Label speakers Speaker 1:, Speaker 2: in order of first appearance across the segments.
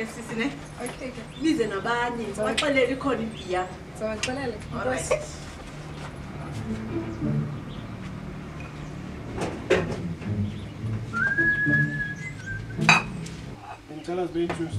Speaker 1: ke sisi ne
Speaker 2: okay
Speaker 1: bize nabanye baxelele ikhona ibiya
Speaker 2: sabaxelele alright
Speaker 3: Ngicela sibe juice.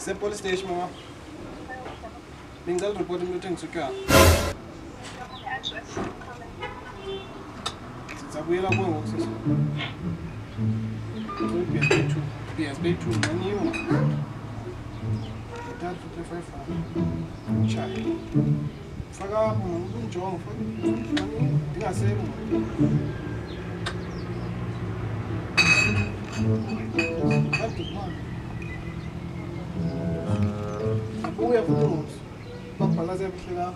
Speaker 3: se police station mama ni ngicela report umuntu engizukha sizabuyela kuwe ngokusasa BSB2 BSB2 maniyo thathu 35 chai faka apho ngokunjongo futhi ndingasebu Thank you. Papa, lass mich wieder.